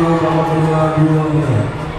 학교 방송과 유형이다.